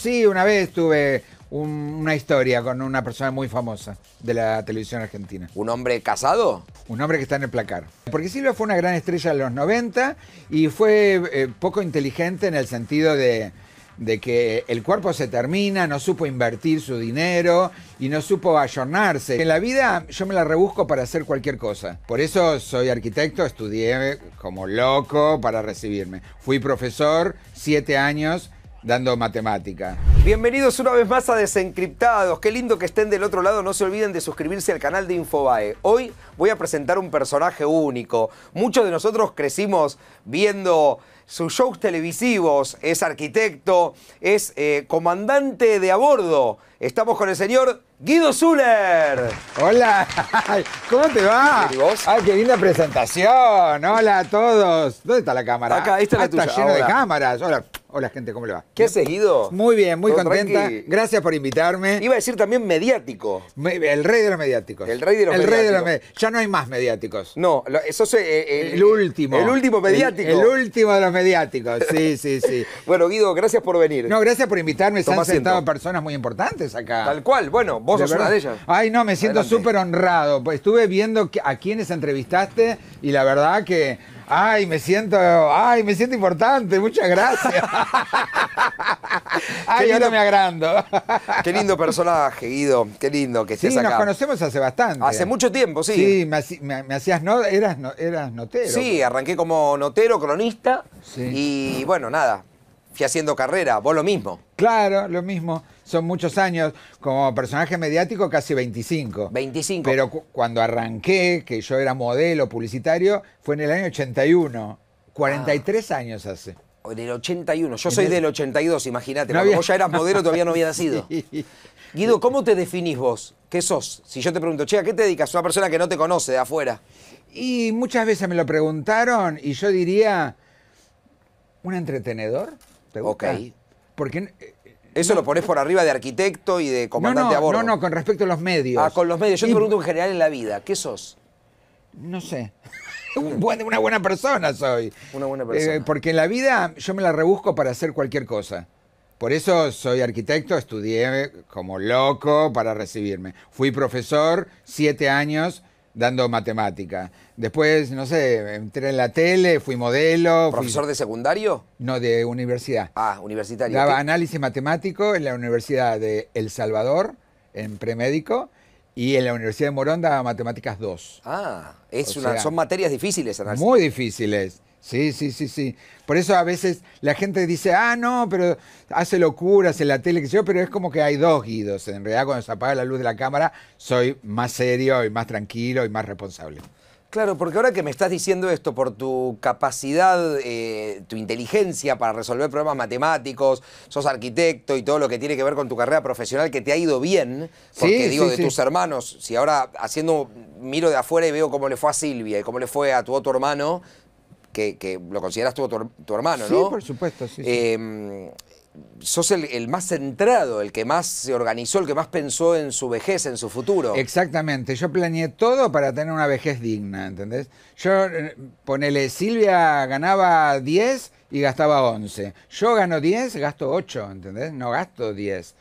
Sí, una vez tuve un- una historia con una persona muy famosa de la televisión argentina. ¿Un hombre casado? Un hombre que está en el placar. Porque Silvia fue una gran estrella en los 90 y fue eh, poco inteligente en el sentido de, de que el cuerpo se termina, no supo invertir su dinero y no supo ayornarse. En la vida yo me la rebusco para hacer cualquier cosa. Por eso soy arquitecto, estudié como loco para recibirme. Fui profesor siete años dando matemática. Bienvenidos una vez más a Desencriptados. Qué lindo que estén del otro lado. No se olviden de suscribirse al canal de Infobae. Hoy voy a presentar un personaje único. Muchos de nosotros crecimos viendo sus shows televisivos. Es arquitecto, es eh, comandante de a bordo. Estamos con el señor Guido Zuller. Hola, ¿cómo te va? Bien, ¿y vos? Ay, qué linda presentación. Hola a todos. ¿Dónde está la cámara? Acá, ahí está la Ah, tuya, Está lleno de cámaras. Hola, hola gente, ¿cómo le va? ¿Qué haces, Guido? Muy bien, muy ¿Todo contenta. tranqui? Gracias por invitarme. Iba a decir también mediático. Me- El rey de los mediáticos. El rey de los El rey de los mediáticos. me- Ya no hay más mediáticos. No, lo- eso es eh, El, último. El último mediático. El, el último de los mediáticos. Sí, sí, sí. Bueno, Guido, gracias por venir. No, gracias por invitarme. Se Toma han sentado personas muy importantes acá. Tal cual. Bueno, vos De sos una verdad. de ellas. Ay, no, me siento Adelante. súper honrado. Pues estuve viendo que- a quienes entrevistaste y la verdad que, ay, me siento, ay, me siento importante. Muchas gracias. ay, lindo. ahora me agrando. Qué lindo personaje, Guido. Qué lindo que Sí, estés nos acá. conocemos hace bastante. Hace mucho tiempo, sí. Sí, me, haci- me- me hacías no, eras, no, eras notero. Sí, arranqué como notero, cronista. Sí. Y bueno, nada. Fui haciendo carrera, vos lo mismo. Claro, lo mismo. Son muchos años. Como personaje mediático, casi 25. 25. Pero cu- cuando arranqué, que yo era modelo publicitario, fue en el año 81. 43 años hace. Del 81. Yo soy el- del 82, imagínate. No había- vos ya eras modelo, todavía no había nacido. Sí. Guido, ¿cómo te definís vos? ¿Qué sos? Si yo te pregunto, che, ¿a qué te dedicas? Una persona que no te conoce de afuera. Y muchas veces me lo preguntaron y yo diría, ¿un entretenedor? ¿Te gusta? Ok. Porque eh, Eso lo pones por arriba de arquitecto y de no, comandante no, a bordo. no, no, con respecto a los medios. Ah, con los medios. Yo te Y- pregunto en general en la vida, ¿qué sos? No sé. Una buena persona soy. Una buena persona. Eh, porque en la vida yo me la rebusco para hacer cualquier cosa. Por eso soy arquitecto, estudié como loco para recibirme. Fui profesor siete años dando matemática. Después, no sé, entré en la tele, fui modelo. fui- ¿Profesor de secundario? No, de universidad. Ah, universitario. Daba ¿Qué? análisis matemático en la Universidad de El Salvador, en premédico, y en la Universidad de Morón daba matemáticas 2. Ah, es O una, sea, son materias difíciles, análisis. Muy difíciles. Sí, sí, sí, sí. Por eso a veces la gente dice, ah, no, pero hace locuras en la tele, que yo, pero es como que hay dos guidos. En realidad, cuando se apaga la luz de la cámara, soy más serio y más tranquilo y más responsable. Claro, porque ahora que me estás diciendo esto, por tu capacidad, eh, tu inteligencia para resolver problemas matemáticos, sos arquitecto y todo lo que tiene que ver con tu carrera profesional que te ha ido bien, porque Sí, digo, sí, de sí. tus hermanos, si ahora haciendo, miro de afuera y veo cómo le fue a Silvia y cómo le fue a tu otro hermano, que, que lo consideras tu, otro- tu hermano, Sí, ¿no? por supuesto, sí, sí. Eh, sos el, más centrado, el que más se organizó, el que más pensó en su vejez, en su futuro. Exactamente, yo planeé todo para tener una vejez digna, ¿entendés? Yo, eh, ponele, Silvia ganaba 10 y gastaba 11. Yo gano 10, gasto 8, ¿entendés? No gasto 10,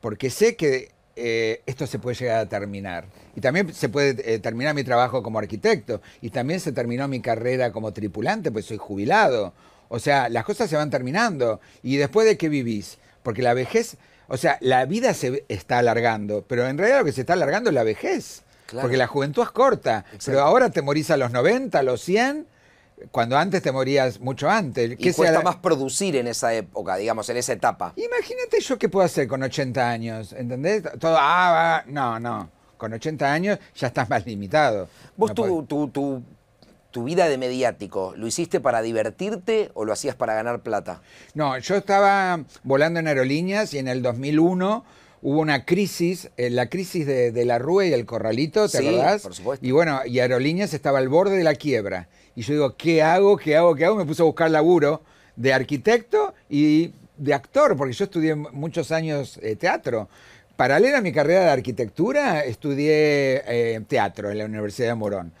porque sé que eh, esto se puede llegar a terminar. Y también se puede eh, terminar mi trabajo como arquitecto, y también se terminó mi carrera como tripulante, pues soy jubilado. O sea, las cosas se van terminando. ¿Y después de qué vivís? Porque la vejez, o sea, la vida se está alargando, pero en realidad lo que se está alargando es la vejez. Claro. Porque la juventud es corta. Exacto. Pero ahora te morís a los 90, a los 100, cuando antes te morías mucho antes. Y ¿Qué sea cuesta la- más producir en esa época, digamos, en esa etapa. Imagínate yo qué puedo hacer con 80 años, ¿entendés? Todo, ah, va, no, no. Con 80 años ya estás más limitado. Vos No tu, podés- tu, tu, tu vida de mediático, ¿lo hiciste para divertirte o lo hacías para ganar plata? No, yo estaba volando en aerolíneas y en el 2001 hubo una crisis, eh, la crisis de, de la Rúa y el Corralito, ¿te Sí, acordás? por supuesto. Y bueno, y Aerolíneas estaba al borde de la quiebra. Y yo digo, ¿qué hago? ¿Qué hago? ¿Qué hago? Me puse a buscar laburo de arquitecto y de actor, porque yo estudié muchos años eh, teatro. Paralela a mi carrera de arquitectura, estudié eh, teatro en la Universidad de Morón.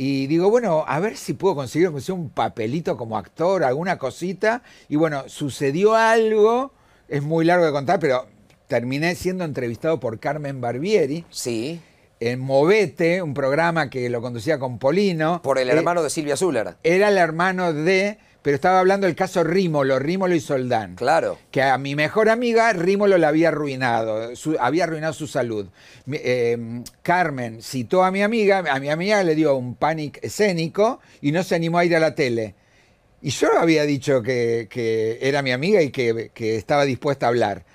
Y digo, bueno, a ver si puedo conseguir aunque sea un papelito como actor, alguna cosita. Y bueno, sucedió algo es muy largo de contar, pero terminé siendo entrevistado por Carmen Barbieri Sí. en Movete, un programa que lo conducía con Polino. Por el Eh, hermano de Silvia Zuller. era el hermano de, pero estaba hablando del caso Rímolo, Rímolo y Soldán. Claro. Que a mi mejor amiga Rímolo la había arruinado, su- había arruinado su salud. Eh, Carmen citó a mi amiga, a mi amiga le dio un pánico escénico y no se animó a ir a la tele. Y yo había dicho que, que era mi amiga y que, que estaba dispuesta a hablar.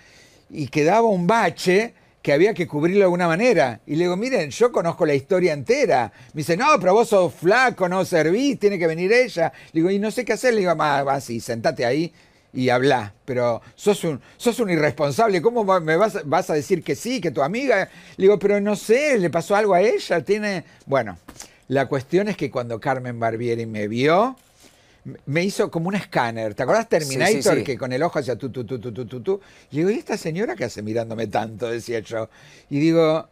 Y quedaba un bache que había que cubrirlo de alguna manera. Y le digo, miren, yo conozco la historia entera. Me dice, no, pero vos sos flaco, no servís, tiene que venir ella. Le digo, y no sé qué hacer. Le digo, más así, sentate ahí y habla. Pero sos un, sos un irresponsable. ¿Cómo me vas, vas a decir que sí, que tu amiga? Le digo, pero no sé, le pasó algo a ella. Tiene. Bueno, la cuestión es que cuando Carmen Barbieri me vio, me hizo como un escáner. ¿Te acordás Terminator? Sí, sí, sí. Que con el ojo hacía tu, tu, tu, tu, tu, tu, tu. Y digo, ¿y esta señora qué hace mirándome tanto? Decía yo. Y digo,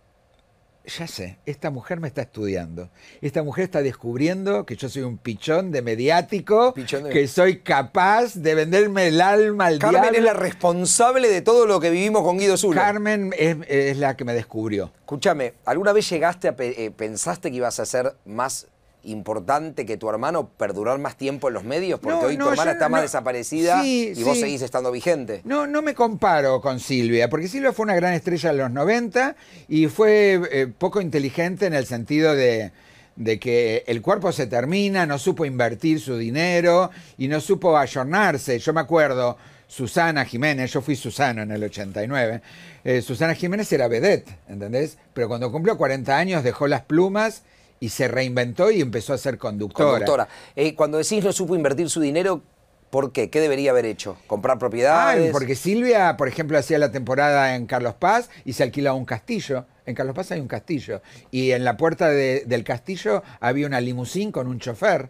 ya sé, esta mujer me está estudiando. Esta mujer está descubriendo que yo soy un pichón de mediático, Pichón de- que soy capaz de venderme el alma al Carmen diablo. es la responsable de todo lo que vivimos con Guido Zuller. Carmen es, es la que me descubrió. Escúchame, ¿alguna vez llegaste a pe- eh, pensaste que ibas a ser más importante que tu hermano, perdurar más tiempo en los medios? Porque No, hoy no, tu hermana yo está más no- desaparecida Sí, y vos sí. seguís estando vigente. No, no me comparo con Silvia, porque Silvia fue una gran estrella en los 90 y fue eh, poco inteligente en el sentido de, de que el cuerpo se termina, no supo invertir su dinero y no supo ayornarse. Yo me acuerdo, Susana Jiménez, yo fui Susana en el 89, eh, Susana Jiménez era vedette, ¿entendés? Pero cuando cumplió 40 años dejó las plumas y se reinventó y empezó a ser conductora. Conductora. Eh, cuando decís no supo invertir su dinero, ¿por qué? ¿Qué debería haber hecho? ¿Comprar Ay, propiedades? porque Silvia, por ejemplo, hacía la temporada en Carlos Paz y se alquilaba un castillo. En Carlos Paz hay un castillo. Y en la puerta de- del castillo había una limusín con un chofer.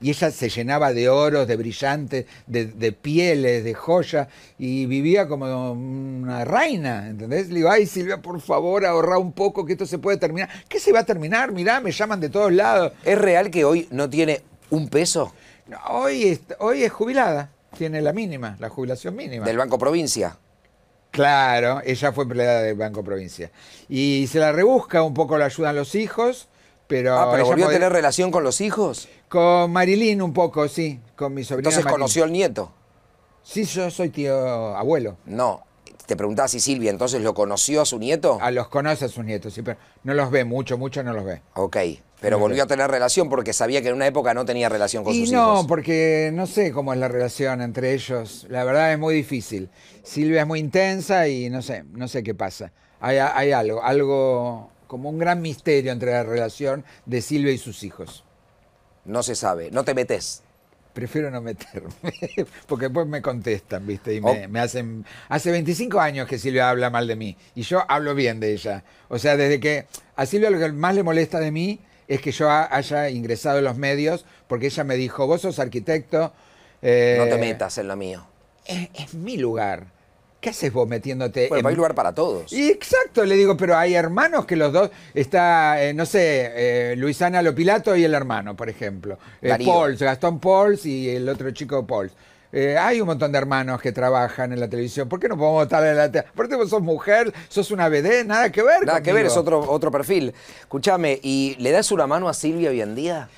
Y ella se llenaba de oros, de brillantes, de, de pieles, de joyas. Y vivía como una reina, ¿entendés? Le digo, ay Silvia, por favor, ahorra un poco que esto se puede terminar. ¿Qué se va a terminar? Mirá, me llaman de todos lados. ¿Es real que hoy no tiene un peso No, hoy, es, hoy es jubilada. Tiene la mínima, la jubilación mínima. del Banco Provincia? Claro, ella fue empleada del Banco Provincia. Y se la rebusca, un poco la ayudan los hijos, pero... Ah, pero volvió a tener relación con los hijos. Con Marilyn un poco, sí, con mi sobrina Entonces Marilyn. conoció al nieto. Sí, yo soy tío abuelo. No. Te preguntaba si Silvia entonces lo conoció a su nieto. A los conoce a sus nietos, sí, pero no los ve mucho, mucho no los ve. Ok. Pero No volvió a tener relación porque sabía que en una época no tenía relación con y sus no, hijos. porque no sé cómo es la relación entre ellos. La verdad es muy difícil. Silvia es muy intensa y no sé, no sé qué pasa. Hay, hay algo, algo como un gran misterio entre la relación de Silvia y sus hijos. No se sabe. No te metes. Prefiero no meterme, porque después me contestan, ¿viste? Y me, Oh. me hacen... Hace 25 años que Silvia habla mal de mí y yo hablo bien de ella. O sea, desde que a Silvia lo que más le molesta de mí es que yo ha- haya ingresado en los medios, porque ella me dijo, vos sos arquitecto... eh, No te metas en lo mío. Es, es mi lugar. ¿Qué haces vos metiéndote Bueno, en- hay lugar para todos. y exacto, le digo, pero hay hermanos que los dos, está, eh, no sé, eh, Luisana Lopilato y el hermano, por ejemplo. Eh. Pauls, Gastón Pauls y el otro chico Pauls. Eh, hay un montón de hermanos que trabajan en la televisión. ¿Por qué no podemos estar en la televisión? Aparte vos sos mujer, sos una BD, nada que ver. Nada que ver, es otro, otro perfil. Escúchame, ¿y le das una mano a Silvia hoy en día?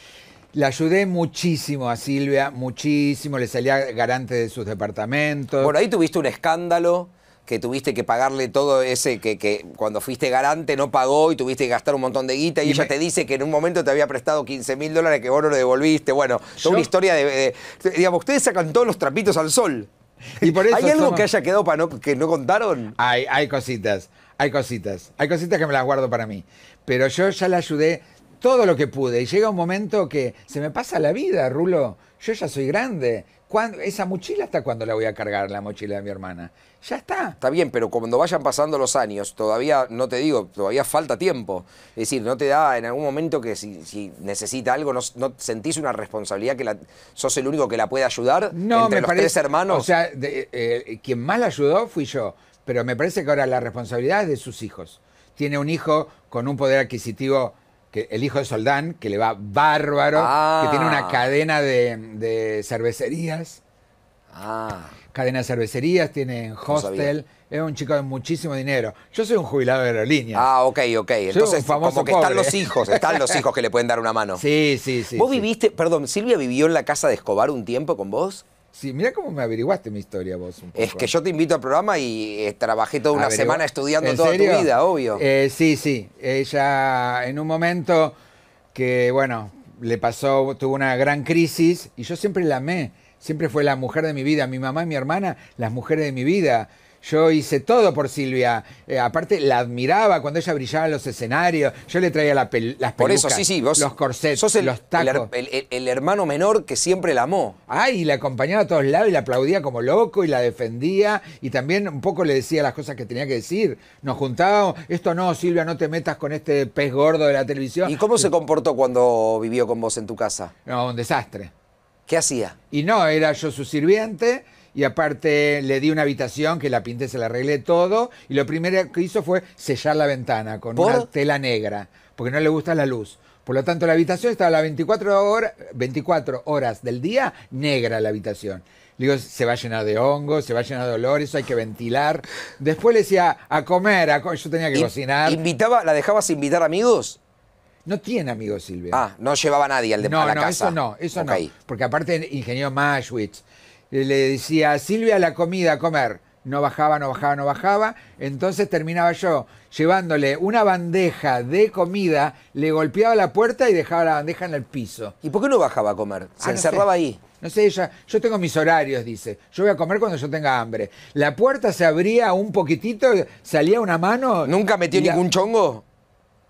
Le ayudé muchísimo a Silvia, muchísimo, le salía garante de sus departamentos. Bueno, ahí tuviste un escándalo que tuviste que pagarle todo ese que, que cuando fuiste garante no pagó y tuviste que gastar un montón de guita y, Y ella me- te dice que en un momento te había prestado 15 mil dólares que vos no lo devolviste. Bueno, toda Yo- una historia de, de- Digamos, ustedes sacan todos los trapitos al sol. Y por eso ¿Hay algo somos- que haya quedado para no, que no contaron? Hay, hay cositas, hay cositas, hay cositas que me las guardo para mí. Pero yo ya la ayudé todo lo que pude. Y llega un momento que se me pasa la vida, Rulo. Yo ya soy grande. ¿Cuándo- esa mochila hasta cuándo la voy a cargar, la mochila de mi hermana? Ya está. Está bien, pero cuando vayan pasando los años, todavía, no te digo, todavía falta tiempo. Es decir, no te da en algún momento que si, si necesita algo, no, no sentís una responsabilidad que la, sos el único que la puede ayudar No, entre me los parece. tres hermanos. O sea, de- eh, quien más la ayudó fui yo. Pero me parece que ahora la responsabilidad es de sus hijos. Tiene un hijo con un poder adquisitivo, que el hijo de Soldán, que le va bárbaro, Ah. que tiene una cadena de, de cervecerías. ah, cadena de cervecerías, tiene hostel. Es un chico de muchísimo dinero. Yo soy un jubilado de aerolínea. Ah, ok, ok. Entonces, como que están los hijos, están los hijos que le pueden dar una mano. Sí, sí, sí. ¿Vos sí. viviste, perdón, Silvia vivió en la casa de Escobar un tiempo con vos? Sí, mira cómo me averiguaste mi historia vos un poco. Es que yo te invito al programa y eh, trabajé toda una Averigua- semana estudiando ¿En toda serio? tu vida, obvio. Eh, sí, sí. Ella en un momento que, bueno, le pasó, tuvo una gran crisis y yo siempre la amé. Siempre fue la mujer de mi vida. Mi mamá y mi hermana, las mujeres de mi vida. Yo hice todo por Silvia. Eh, aparte, la admiraba cuando ella brillaba en los escenarios. Yo le traía la pel- las Por pelucas, eso, sí, sí, vos los corsets, sos el, los tacos. el- el- el hermano menor que siempre la amó. Ay, y la acompañaba a todos lados y la aplaudía como loco y la defendía y también un poco le decía las cosas que tenía que decir. Nos juntábamos, esto no, Silvia, no te metas con este pez gordo de la televisión. ¿Y cómo se comportó cuando vivió con vos en tu casa? No, un desastre. ¿Qué hacía? Y no, era yo su sirviente y aparte le di una habitación que la pinté, se la arreglé todo y lo primero que hizo fue sellar la ventana con ¿Por? una tela negra, porque no le gusta la luz. Por lo tanto, la habitación estaba las 24 horas, 24 horas del día negra la habitación. Le digo, se va a llenar de hongos, se va a llenar de olores, hay que ventilar. Después le decía, a comer, a co-". yo tenía que In- cocinar. ¿Invitaba, ¿La dejabas invitar amigos? No tiene amigos, Silvia. Ah, no llevaba a nadie al de, No, a la no, casa. eso no, eso no. Porque aparte, ingeniero Mashwitz le decía, Silvia, la comida, a comer. No bajaba, no bajaba, no bajaba. Entonces terminaba yo llevándole una bandeja de comida, le golpeaba la puerta y dejaba la bandeja en el piso. ¿Y por qué no bajaba a comer? Se Ah, no encerraba sé. ahí. No sé, ella, yo tengo mis horarios, dice. Yo voy a comer cuando yo tenga hambre. La puerta se abría un poquitito, salía una mano. ¿Nunca metió la- ningún chongo?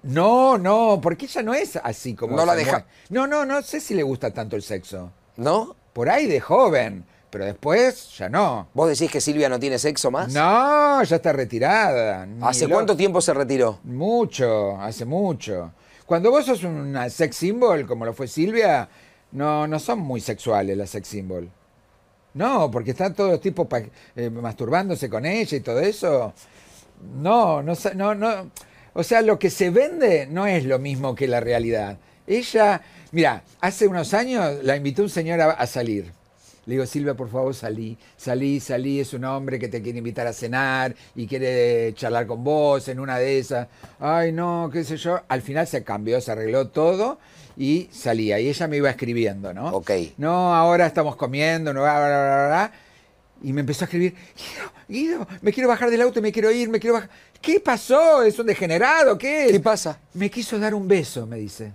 No, no, porque ella no es así como. No la se deja-. No, no, no sé si le gusta tanto el sexo. ¿No? Por ahí de joven, pero después ya no. ¿Vos decís que Silvia no tiene sexo más? No, ya está retirada. ¿Hace lo- cuánto tiempo se retiró? Mucho, hace mucho. Cuando vos sos una sex symbol, como lo fue Silvia, no, no son muy sexuales las sex symbol. No, porque están todos los tipos eh, masturbándose con ella y todo eso. No, no, no, no. O sea, lo que se vende no es lo mismo que la realidad. Ella, mira, hace unos años la invitó un señor a, a salir. Le digo, Silvia, por favor, salí, salí, salí, es un hombre que te quiere invitar a cenar y quiere charlar con vos en una de esas. Ay, no, qué sé yo. Al final se cambió, se arregló todo y salía. Y ella me iba escribiendo, ¿no? Ok. No, ahora estamos comiendo, no, bla, bla, bla, bla. Y me empezó a escribir, Guido, Guido, me quiero bajar del auto, me quiero ir, me quiero bajar. ¿Qué pasó? ¿Es un degenerado? ¿Qué? ¿Qué pasa? Me quiso dar un beso, me dice.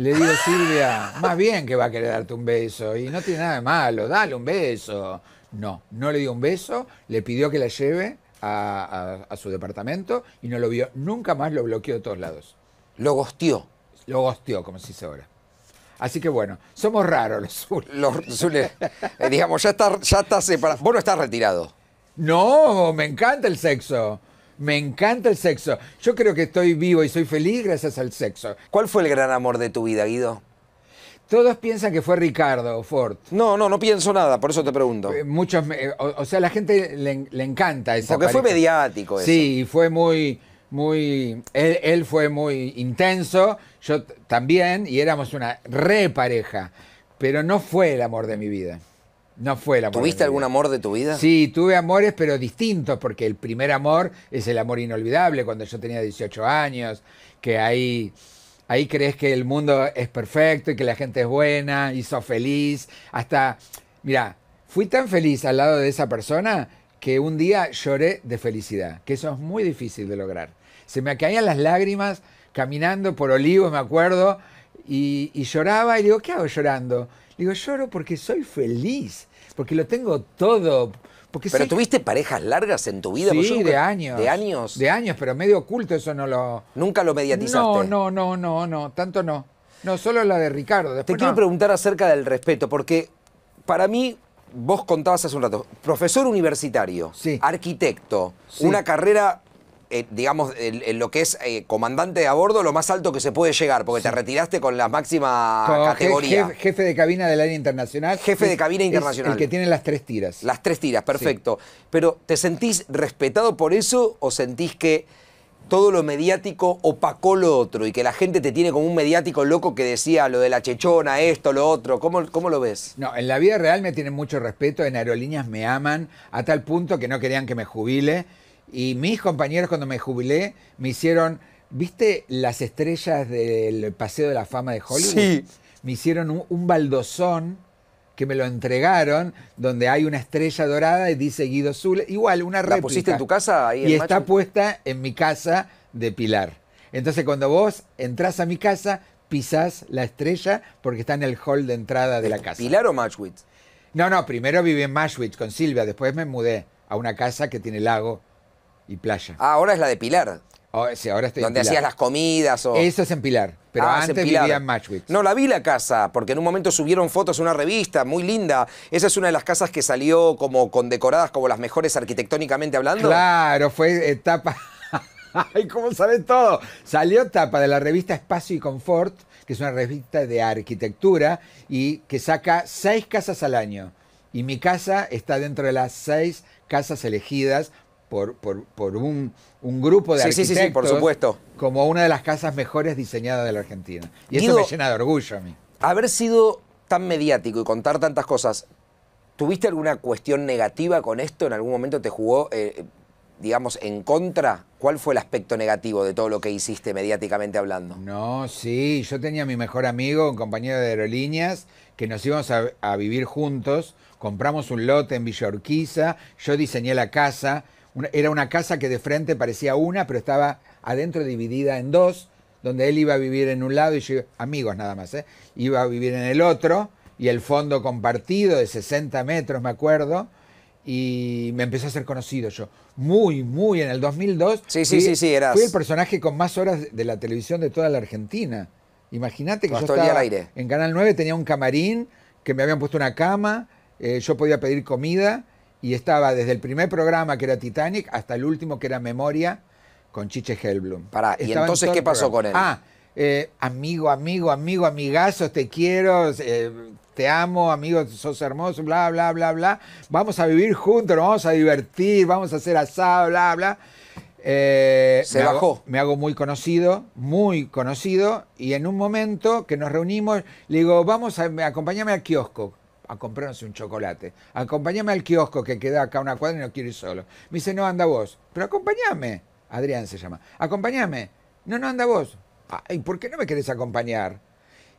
Le digo, Silvia, más bien que va a querer darte un beso. Y no tiene nada de malo, dale un beso. No, no le dio un beso, le pidió que la lleve a, a- a su departamento y no lo vio. Nunca más lo bloqueó de todos lados. Lo gosteó. Lo gosteó, como se dice ahora. Así que bueno, somos raros los zules. Los, Zule, eh, digamos, ya está, ya está separado. Vos no estás retirado. No, me encanta el sexo. Me encanta el sexo. Yo creo que estoy vivo y soy feliz gracias al sexo. ¿Cuál fue el gran amor de tu vida, Guido? Todos piensan que fue Ricardo Ford. No, no, no pienso nada, por eso te pregunto. Eh, Muchos, eh, o, o sea, la gente le, le encanta esa Porque fue mediático eso. Sí, fue muy, muy, él, él fue muy intenso, yo también, y éramos una re pareja, pero no fue el amor de mi vida. No fue de ¿Tuviste algún amor de tu vida? Sí, tuve amores, pero distintos, porque el primer amor es el amor inolvidable, cuando yo tenía 18 años, que ahí, ahí crees que el mundo es perfecto y que la gente es buena y sos feliz. Hasta, mira, fui tan feliz al lado de esa persona que un día lloré de felicidad, que eso es muy difícil de lograr. Se me caían las lágrimas caminando por olivos, me acuerdo, y, y lloraba y digo, ¿qué hago llorando? Digo, lloro porque soy feliz, porque lo tengo todo. Porque ¿Pero tuviste parejas largas en tu vida? Yo Sí, nunca- de años. ¿De años? De años, pero medio oculto, eso no lo... Nunca lo mediatizaste. No, no, no, no, no, tanto no. No, solo la de Ricardo. Te quiero no. preguntar acerca del respeto, porque para mí, vos contabas hace un rato, profesor universitario, Sí. arquitecto, Sí. una carrera, eh, digamos, en, en lo que es eh, comandante de a bordo, lo más alto que se puede llegar, porque te retiraste con la máxima Como categoría. Jefe, jefe de cabina del área internacional. Jefe de cabina internacional. el que tiene las tres tiras. Las tres tiras, perfecto. Pero ¿te sentís respetado por eso o sentís que todo lo mediático opacó lo otro y que la gente te tiene como un mediático loco que decía lo de la chechona, esto, lo otro. ¿Cómo, cómo lo ves? No, en la vida real me tienen mucho respeto, en aerolíneas me aman, a tal punto que no querían que me jubile. Y mis compañeros cuando me jubilé me hicieron, ¿viste las estrellas del Paseo de la Fama de Hollywood? Sí. Me hicieron un, un baldosón que me lo entregaron, donde hay una estrella dorada y dice Guido Zule, igual una réplica. ¿La pusiste en tu casa ahí Y en está Machu? puesta en mi casa de Pilar. Entonces cuando vos entras a mi casa, pisás la estrella porque está en el hall de entrada de la casa. ¿Pilar o Matchwitz? No, no, primero viví en Mashwich con Silvia, después me mudé a una casa que tiene lago y playa. Ah, ahora es la de Pilar. Oh, sí, ahora estoy en donde Pilar. hacías las comidas o... Eso es en Pilar, pero Ah, es en antes Pilar. vivía en Mashwich. No, la vi la casa, porque en un momento subieron fotos a una revista muy linda. Esa es una de las casas que salió como condecoradas como las mejores arquitectónicamente hablando. Claro, fue etapa. Ay, ¿cómo sabes todo? Salió tapa de la revista Espacio y Confort, que es una revista de arquitectura y que saca seis casas al año. Y mi casa está dentro de las seis casas elegidas por, por- por un, un grupo de Sí, sí, sí, arquitectos. sí, por supuesto. Como una de las casas mejores diseñadas de la Argentina. Y Guido- eso me llena de orgullo a mí. Haber sido tan mediático y contar tantas cosas, ¿tuviste alguna cuestión negativa con esto? ¿En algún momento te jugó, eh, digamos, en contra? ¿Cuál fue el aspecto negativo de todo lo que hiciste mediáticamente hablando? No, sí, yo tenía a mi mejor amigo, un compañero de aerolíneas, que nos íbamos a, a vivir juntos, compramos un lote en Villa Urquiza, yo diseñé la casa, una- era una casa que de frente parecía una, pero estaba adentro dividida en dos, donde él iba a vivir en un lado y yo, amigos nada más, ¿eh? iba a vivir en el otro, y el fondo compartido de 60 metros, me acuerdo, y me empezó a ser conocido yo. Muy, muy, en el 2002. Sí, sí, sí, sí, eras- Fui el personaje con más horas de la televisión de toda la Argentina. Imagínate que yo estaba al aire. en Canal 9, tenía un camarín, que me habían puesto una cama, eh, yo podía pedir comida, y estaba desde el primer programa, que era Titanic, hasta el último, que era Memoria, con Chiche Helblum. Pará, ¿y entonces qué pasó con él? Ah, eh, amigo, amigo, amigo, amigazos, te quiero, eh, te amo, amigo, sos hermoso, bla, bla, bla, bla. Vamos a vivir juntos, nos vamos a divertir, vamos a hacer asado, bla, bla. Eh, Se me hago- bajó. me hago muy conocido, muy conocido, y en un momento que nos reunimos, le digo, vamos a, acompáñame al kiosco a comprarnos un chocolate. Acompáñame al kiosco que queda acá una cuadra y no quiero ir solo. Me dice, no, anda vos. Pero acompáñame. Adrián se llama. Acompáñame. No, no, anda vos. Ay, ¿por qué no me querés acompañar?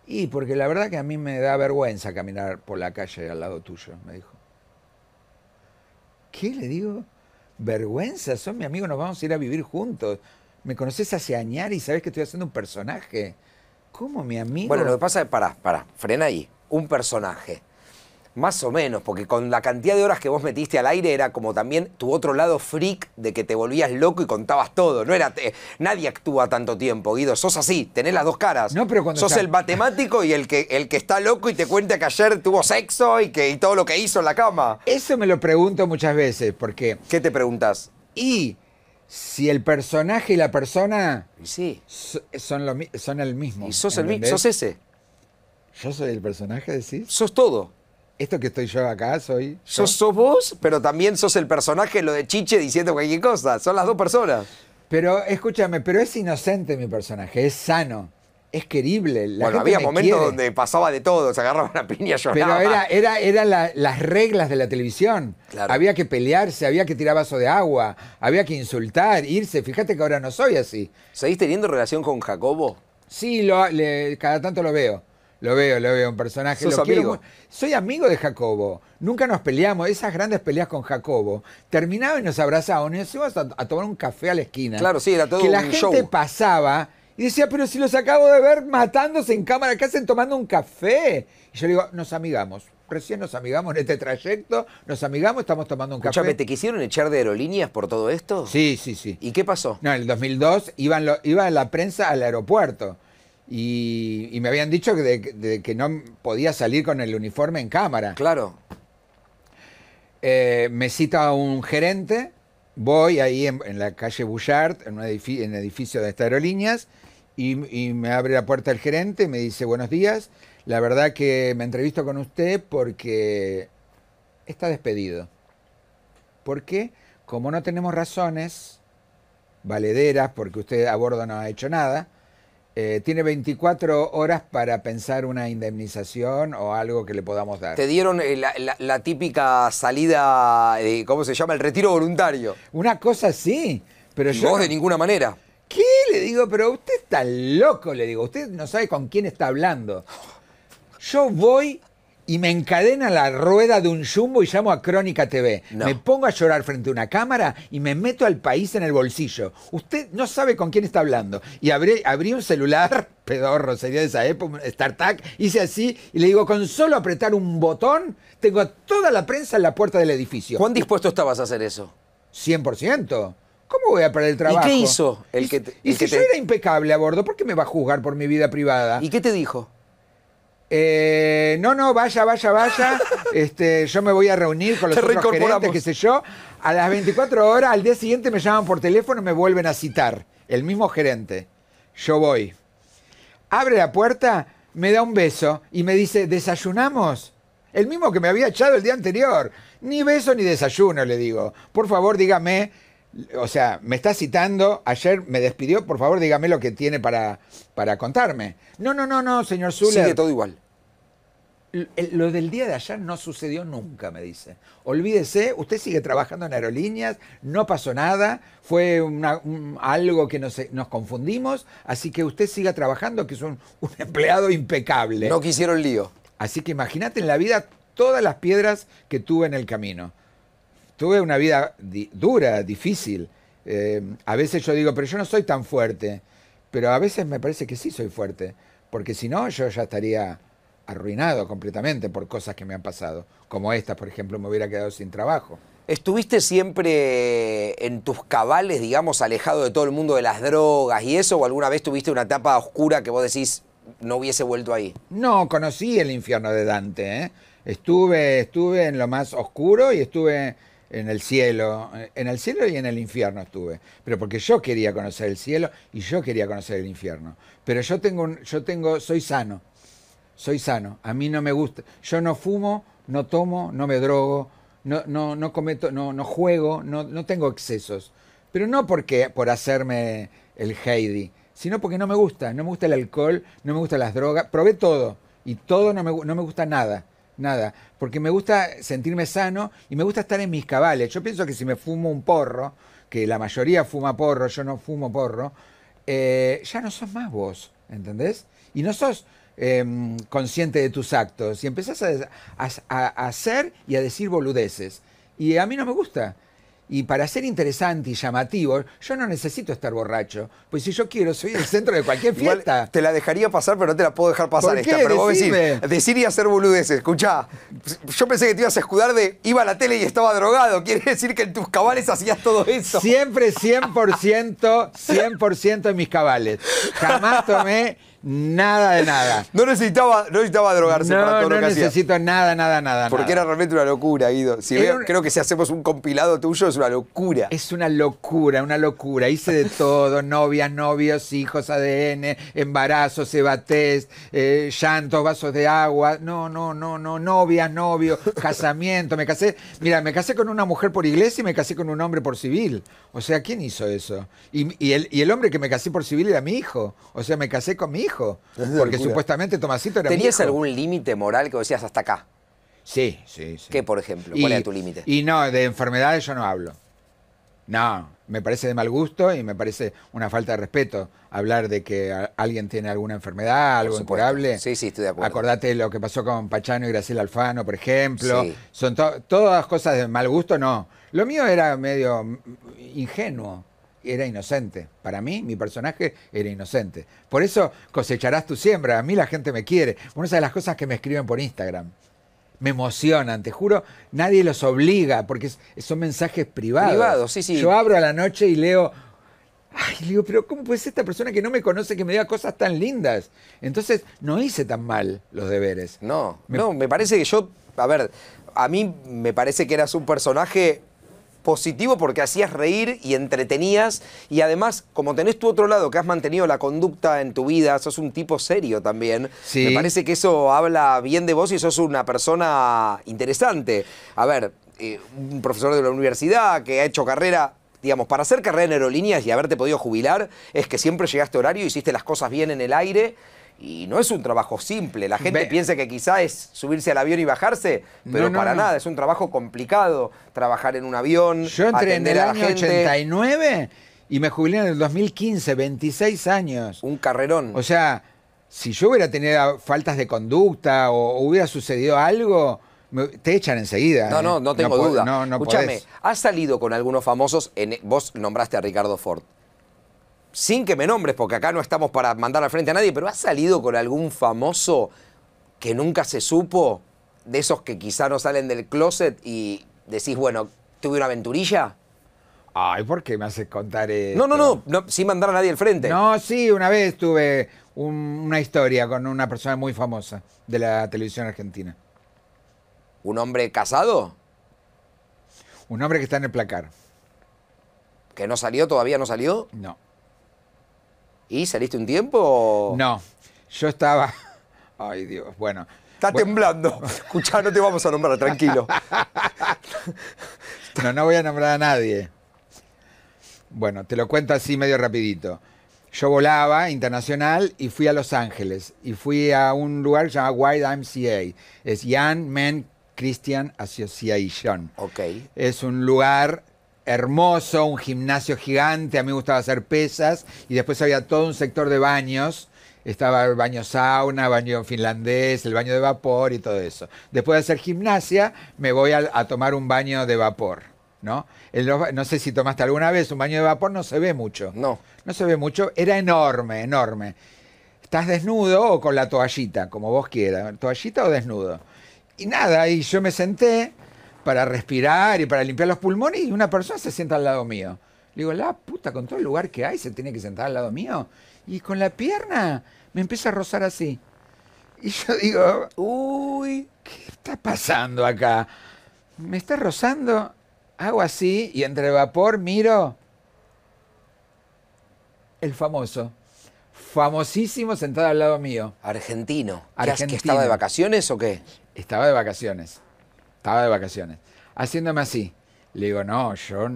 Y porque la verdad que a mí me da vergüenza caminar por la calle al lado tuyo, me dijo. ¿Qué le digo? Vergüenza, son mi amigo, nos vamos a ir a vivir juntos. Me conoces hace años y sabes que estoy haciendo un personaje. ¿Cómo mi amigo? Bueno, lo que pasa es, pará, pará, frena ahí. Un personaje. Más o menos, porque con la cantidad de horas que vos metiste al aire era como también tu otro lado freak de que te volvías loco y contabas todo. No era te- nadie actúa tanto tiempo, Guido. Sos así, tenés las dos caras. No, pero cuando Sos está- el matemático y el que, el que está loco y te cuenta que ayer tuvo sexo y, que, y todo lo que hizo en la cama. Eso me lo pregunto muchas veces, porque... ¿Qué te preguntas? Y si el personaje y la persona sí. so- son, lo, son el mismo. Y sos, el, ¿entendés? sos ese. Yo soy el personaje, decís. Sos todo. Esto que estoy yo acá soy. yo. Sos, sos vos, pero también sos el personaje, lo de Chiche diciendo cualquier cosa. Son las dos personas. Pero escúchame, pero es inocente mi personaje, es sano, es querible. La bueno, había me momentos quiere. donde pasaba de todo, se agarraba una piña Pero lloraba. era, era, era la- las reglas de la televisión. Claro. Había que pelearse, había que tirar vaso de agua, había que insultar, irse. Fíjate que ahora no soy así. ¿Seguís teniendo relación con Jacobo? Sí, lo, le- cada tanto lo veo. Lo veo, lo veo, un personaje. ¿Sos lo quiero amigo? Soy amigo de Jacobo. Nunca nos peleamos. Esas grandes peleas con Jacobo. Terminaba y nos abrazábamos y nos íbamos a, a tomar un café a la esquina. Claro, sí, era todo Que la gente show. pasaba y decía, pero si los acabo de ver matándose en cámara, ¿qué hacen tomando un café? Y yo le digo, nos amigamos. Recién nos amigamos en este trayecto, nos amigamos, estamos tomando un Escuchame, café. ¿te quisieron echar de aerolíneas por todo esto? Sí, sí, sí. ¿Y qué pasó? No, en el 2002 iban lo- iba la prensa al aeropuerto y, y me habían dicho que, de- de que no podía salir con el uniforme en cámara. Claro. Eh, me cita un gerente, voy ahí en, en la calle Bouchard, en un edificio, en el edificio de estas aerolíneas, y, y me abre la puerta el gerente, me dice buenos días, la verdad que me entrevisto con usted porque está despedido. ¿Por qué? Como no tenemos razones, valederas, porque usted a bordo no ha hecho nada. Eh, tiene 24 horas para pensar una indemnización o algo que le podamos dar. Te dieron eh, la, la- la típica salida, eh, ¿cómo se llama? El retiro voluntario. Una cosa sí, pero Y yo... vos no- de ninguna manera. ¿Qué? Le digo, pero usted está loco, le digo. Usted no sabe con quién está hablando. Yo voy y me encadena la rueda de un jumbo y llamo a Crónica TV. No. Me pongo a llorar frente a una cámara y me meto al país en el bolsillo. Usted no sabe con quién está hablando. Y abrí, abrí un celular, pedorro sería de esa época, StarTAC, hice así y le digo, con solo apretar un botón, tengo toda la prensa en la puerta del edificio. ¿Cuán dispuesto estabas a hacer eso? 100%. ¿Cómo voy a perder el trabajo? qué hizo el Y- que te- y si que yo te- era impecable a bordo, ¿por qué me va a juzgar por mi vida privada? ¿Y qué te dijo? Eh, no, no, vaya, vaya, vaya. Este, yo me voy a reunir con los Te otros gerentes, qué sé yo. A las 24 horas, al día siguiente me llaman por teléfono y me vuelven a citar. El mismo gerente. Yo voy. Abre la puerta, me da un beso y me dice, ¿desayunamos? El mismo que me había echado el día anterior. Ni beso ni desayuno, le digo. Por favor, dígame. O sea, me está citando, ayer me despidió, por favor dígame lo que tiene para, para contarme. No, no, no, no, señor Zuller. Sigue todo igual. Lo del día de ayer no sucedió nunca, me dice. Olvídese, usted sigue trabajando en aerolíneas, no pasó nada, fue una- un- algo que nos, nos confundimos, así que usted siga trabajando, que es un, un empleado impecable. No quisieron lío. Así que imagínate en la vida todas las piedras que tuve en el camino. Tuve una vida di- dura, difícil. Eh, a veces yo digo, pero yo no soy tan fuerte. Pero a veces me parece que sí soy fuerte. Porque si no, yo ya estaría arruinado completamente por cosas que me han pasado. Como esta, por ejemplo, me hubiera quedado sin trabajo. ¿Estuviste siempre en tus cabales, digamos, alejado de todo el mundo de las drogas y eso? ¿O alguna vez tuviste una etapa oscura que vos decís no hubiese vuelto ahí? No, conocí el infierno de Dante. ¿eh? Estuve, estuve en lo más oscuro y estuve en el cielo. En el cielo y en el infierno estuve. Pero porque yo quería conocer el cielo y yo quería conocer el infierno. Pero yo tengo, un- yo tengo, soy sano. Soy sano. A mí no me gusta. Yo no fumo, no tomo, no me drogo, no, no, no cometo, no, no juego, no, no tengo excesos. Pero no porque por hacerme el Heidi, sino porque no me gusta. No me gusta el alcohol, no me gustan las drogas. Probé todo y todo no me, no me gusta nada. Nada. Porque me gusta sentirme sano y me gusta estar en mis cabales. Yo pienso que si me fumo un porro, que la mayoría fuma porro, yo no fumo porro, eh, ya no sos más vos, ¿entendés? Y no sos eh, consciente de tus actos y empezás a, a- a- a hacer y a decir boludeces. Y a mí no me gusta. Y para ser interesante y llamativo, yo no necesito estar borracho. Pues si yo quiero, soy el centro de cualquier Igual fiesta. te la dejaría pasar, pero no te la puedo dejar pasar ¿Por esta. Pero vos decís, decir y hacer boludeces. Escuchá, yo pensé que te ibas a escudar de iba a la tele y estaba drogado. Quiere decir que en tus cabales hacías todo eso. Siempre 100%, 100% en mis cabales. Jamás tomé nada de nada. No necesitaba, no necesitaba drogarse para No, todo no lo que hacía. necesito nada, nada, nada. Porque nada. era realmente una locura, Guido. Si Era veo- un- Creo que si hacemos un compilado tuyo es una locura. Es una locura, una locura. Hice de todo, novias, novios, hijos, ADN, embarazos, ebatés, eh, llantos, vasos de agua. No, no, no, no, novias, novio, casamiento. Me casé, mira, me casé con una mujer por iglesia y me casé con un hombre por civil. O sea, ¿quién hizo eso? Y, y el, y el hombre que me casé por civil era mi hijo. O sea, me casé con mi hijo. Porque supuestamente Tomasito era mi ¿Tenías hijo. algún límite moral que decías hasta acá? Sí, sí, sí. ¿Qué, por ejemplo? ¿Cuál era tu límite? Y no, de enfermedades yo no hablo. No, me parece de mal gusto y me parece una falta de respeto hablar de que alguien tiene alguna enfermedad, algo incurable. Sí, sí, estoy de acuerdo. Acordate lo que pasó con Pachano y Graciela Alfano, por ejemplo. Sí. Son to- todas cosas de mal gusto, no. Lo mío era medio ingenuo, era inocente. Para mí, mi personaje era inocente. Por eso cosecharás tu siembra. A mí la gente me quiere. Una de las cosas que me escriben por Instagram me emocionan, te juro, nadie los obliga, porque son mensajes privados. Privados, sí, sí. Yo abro a la noche y leo, ay, le digo, pero ¿cómo puede ser esta persona que no me conoce que me diga cosas tan lindas? Entonces, no hice tan mal los deberes. No, Me- no, me parece que yo, a ver, a mí me parece que eras un personaje positivo porque hacías reír y entretenías y además, como tenés tu otro lado que has mantenido la conducta en tu vida, sos un tipo serio también, Sí. me parece que eso habla bien de vos y sos una persona interesante. A ver, eh, un profesor de la universidad que ha hecho carrera digamos, para hacer carrera en aerolíneas y haberte podido jubilar, es que siempre llegaste a horario, hiciste las cosas bien en el aire. Y no es un trabajo simple. La gente Ve- piensa que quizá es subirse al avión y bajarse, pero No, no, para no. nada. Es un trabajo complicado. Trabajar en un avión, Yo entré en el a la año gente. 89 y me jubilé en el 2015, 26 años. Un carrerón. O sea, si yo hubiera tenido faltas de conducta o, hubiera sucedido algo, te echan enseguida. No, ¿eh? no, no tengo duda. No, no Escúchame, has salido con algunos famosos, en, vos nombraste a Ricardo Ford. Sin que me nombres, porque acá no estamos para mandar al frente a nadie, pero has salido con algún famoso que nunca se supo, de esos que quizá no salen del closet y decís, bueno, tuve una aventurilla. Ay, ¿por qué me haces contar esto? No, no, no, no, sin mandar a nadie al frente. No, sí, una vez tuve un- una historia con una persona muy famosa de la televisión argentina. ¿Un hombre casado? Un hombre que está en el placar. ¿Que no salió, todavía no salió? No. ¿Y saliste un tiempo? o- No. Yo estaba. Ay, Dios. Bueno. Está Bueno, temblando. Escuchá, no te vamos a nombrar, tranquilo. No, no voy a nombrar a nadie. Bueno, te lo cuento así medio rapidito. Yo volaba internacional y fui a Los Ángeles. Y fui a un lugar que se llama YMCA. Es Young Men Christian Association. ok. Es un lugar hermoso, un gimnasio gigante. A mí me gustaba hacer pesas. Y después había todo un sector de baños. Estaba el baño sauna, baño finlandés, el baño de vapor y todo eso. Después de hacer gimnasia, me voy a, a tomar un baño de vapor. ¿no? No sé si tomaste alguna vez un baño de vapor, no se ve mucho. No. No se ve mucho. Era enorme, enorme. Estás desnudo o con la toallita, como vos quieras. Toallita o desnudo. Y nada, y yo me senté para respirar y para limpiar los pulmones y una persona se sienta al lado mío. Le digo, la puta, con todo el lugar que hay, se tiene que sentar al lado mío. Y con la pierna me empieza a rozar así. Y yo digo, Uy. ¿qué está pasando acá? Me está rozando, hago así y entre vapor miro el famoso, famosísimo sentado al lado mío. Argentino. ¿Qué hace, ¿Que Argentino. estaba de vacaciones o qué? Estaba de vacaciones, estaba de vacaciones, haciéndome así. Le digo, no, yo,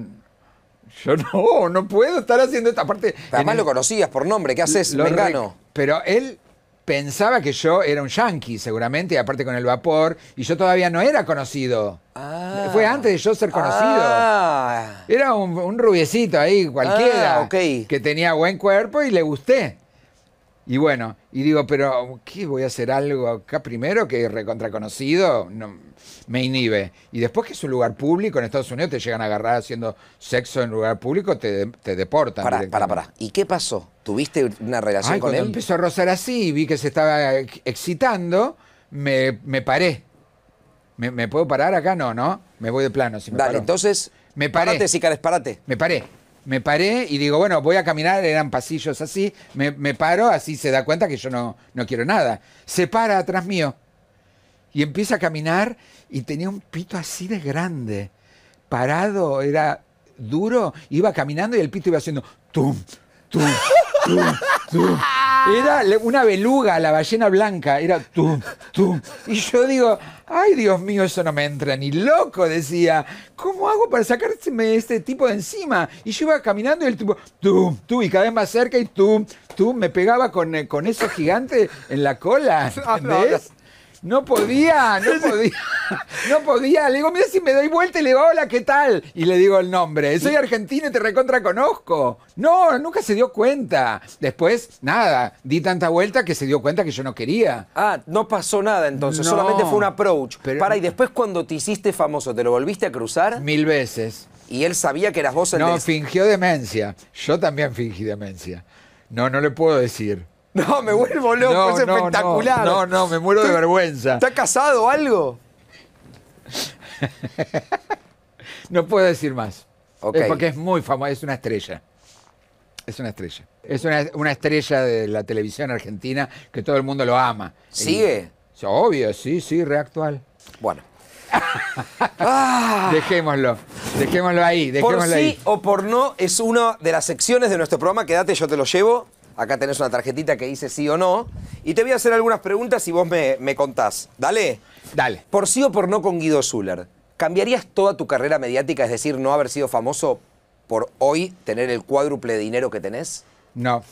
yo no, no puedo estar haciendo esta parte. Además lo conocías por nombre. ¿Qué haces, lo Mengano? Pero él pensaba que yo era un yankee, seguramente, y aparte con el vapor, y yo todavía no era conocido. Ah. Fue antes de yo ser conocido. Ah. Era un, un rubiecito ahí, cualquiera, Ah, que tenía buen cuerpo y le gusté. Y bueno, y digo, pero ¿qué voy a hacer algo acá primero que recontra conocido? No, me inhibe. Y después que es un lugar público, en Estados Unidos te llegan a agarrar haciendo sexo en lugar público, te, te deportan. Pará, pará, pará. ¿Y qué pasó? ¿Tuviste una relación Ay, con cuando él? empezó a rozar así y vi que se estaba ex- excitando, me, me paré. ¿Me, me puedo parar acá? No, ¿no? Me voy de plano. Si me Dale, paro. entonces. Me paré. Parate, si querés, parate. Me paré. Me paré y digo, bueno, voy a caminar, eran pasillos así. Me, me paro, así se da cuenta que yo no, no quiero nada. Se para atrás mío y empieza a caminar y tenía un pito así de grande. Parado, era duro, iba caminando y el pito iba haciendo tum, tum. Era una beluga, la ballena blanca, era tum, tum. Y yo digo, ay Dios mío, eso no me entra ni loco, decía. ¿Cómo hago para sacarme este tipo de encima? Y yo iba caminando y el tipo, tum, tum, y cada vez más cerca y tum, tum, me pegaba con, eh, con eso gigante en la cola, no, ¿entendés? No podía, no podía, no podía. Le digo, mira si me doy vuelta y le digo, hola, ¿qué tal? Y le digo el nombre. Soy argentino y te recontra conozco. No, nunca se dio cuenta. Después, nada, di tanta vuelta que se dio cuenta que yo no quería. Ah, no pasó nada entonces, No. solamente fue un approach. Pero- Para, y después cuando te hiciste famoso, ¿te lo volviste a cruzar? Mil veces. Y él sabía que eras vos el No, fingió demencia. Yo también fingí demencia. No, no le puedo decir. No, me vuelvo loco, No, es no, espectacular. No, no, me muero de vergüenza. ¿Está casado o algo? No puedo decir más. Ok. Es porque es muy famoso, es una estrella. Es una estrella. Es una, una estrella de la televisión argentina que todo el mundo lo ama. ¿Sigue? Y- obvio, sí, sí, reactual. Bueno. Dejémoslo. Dejémoslo ahí, por sí ahí. o por no es una de las secciones de nuestro programa. Quédate, yo te lo llevo. Acá tenés una tarjetita que dice sí o no. Y te voy a hacer algunas preguntas y vos me, me contás. Dale. Dale. Por sí o por no con Guido Zuller. ¿Cambiarías toda tu carrera mediática, es decir, no haber sido famoso por hoy tener el cuádruple de dinero que tenés? No.